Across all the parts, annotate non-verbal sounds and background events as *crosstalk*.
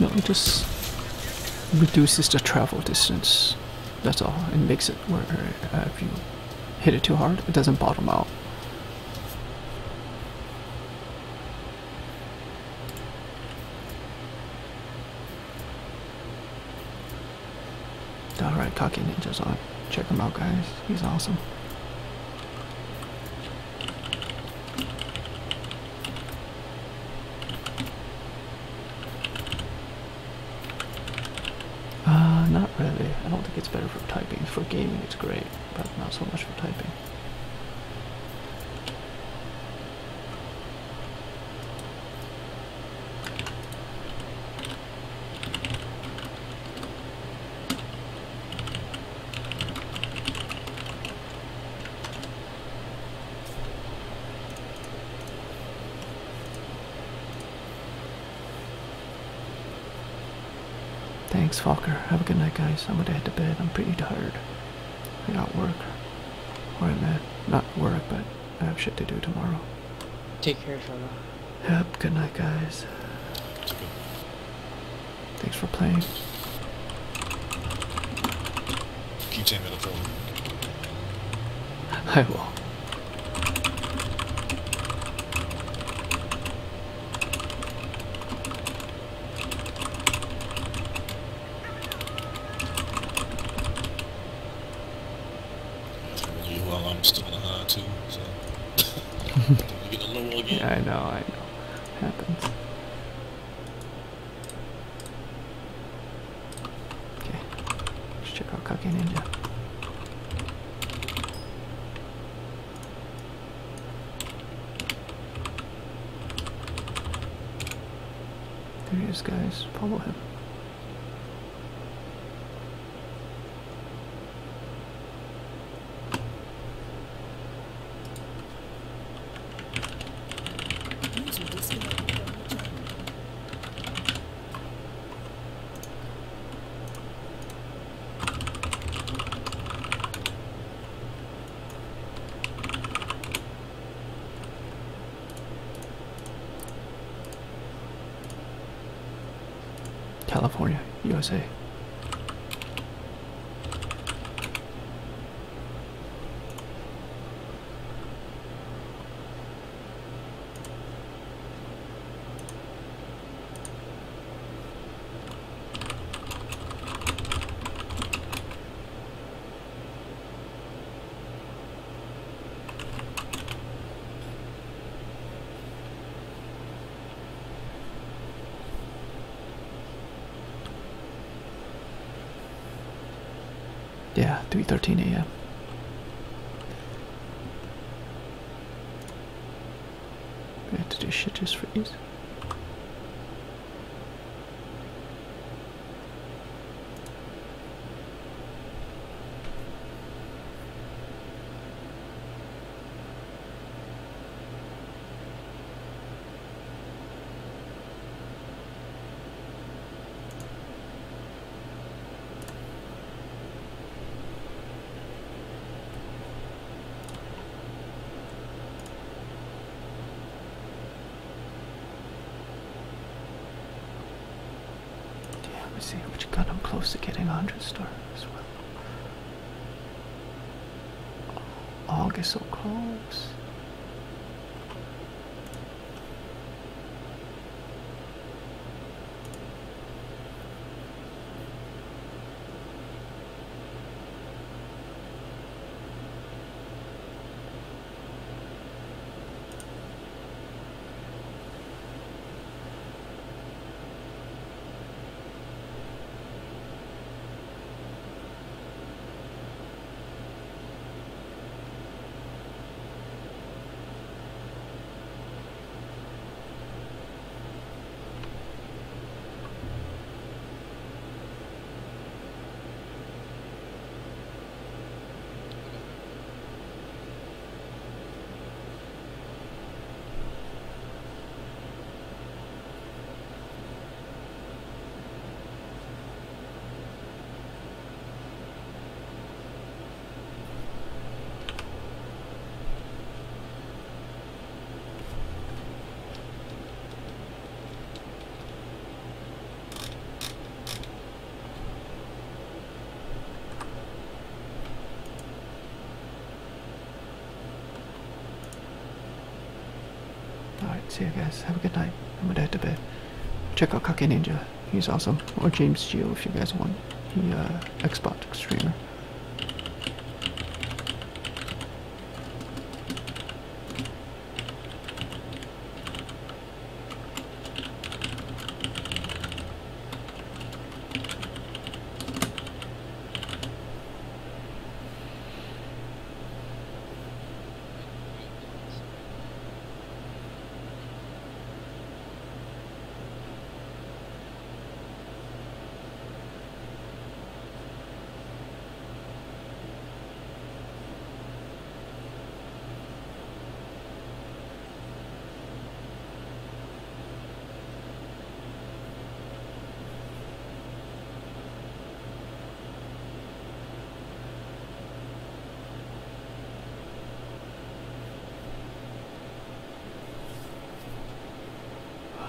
No, it just reduces the travel distance. That's all. It makes it where uh, if you hit it too hard, it doesn't bottom out. Alright, Cocky Ninja's on. Check him out, guys. He's awesome. Uh, not really. I don't think it's better for typing. For gaming, it's great, but not so much for typing. Thanks, Falker. Have a good night, guys. I'm gonna head to bed. I'm pretty tired. I got work. Where I'm. Not work, but I have shit to do tomorrow. Take care, fella. Yep, good night, guys. Thanks for playing. Keep changing the phone. *laughs* I will. You while I'm still in the high too, so you get a low again. Yeah, I know, I know. Happens. Okay. Let's check out Kake Ninja. There he is, guys. Follow him. California, USA. 3:13 a.m. We have to do shit just for see which gun I'm close to getting 100 stars well. August so close. See you guys. Have a good night. I'm gonna head to bed. Check out Kake Ninja. He's awesome. Or James Geo if you guys want. He uh Xbox streamer.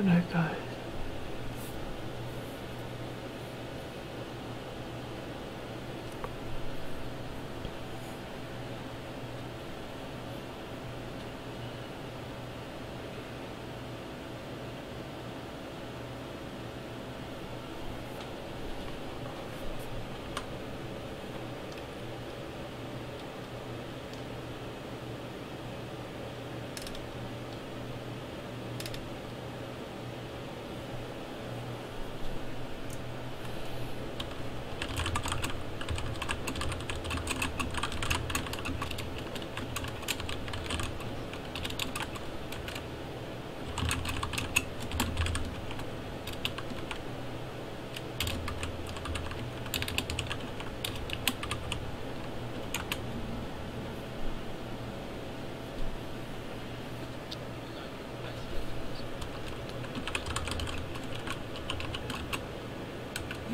Good night, guys.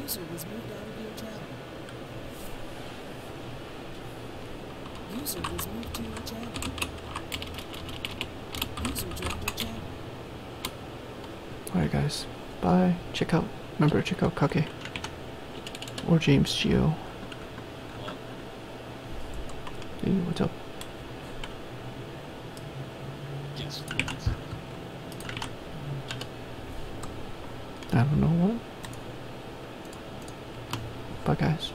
User was moved out of your channel. User was moved to your channel. User joined your channel. Alright, guys. Bye. Check out. Remember, to check out Kake. Or James Geo. Hey, what's up? I don't know what. Bye, guys.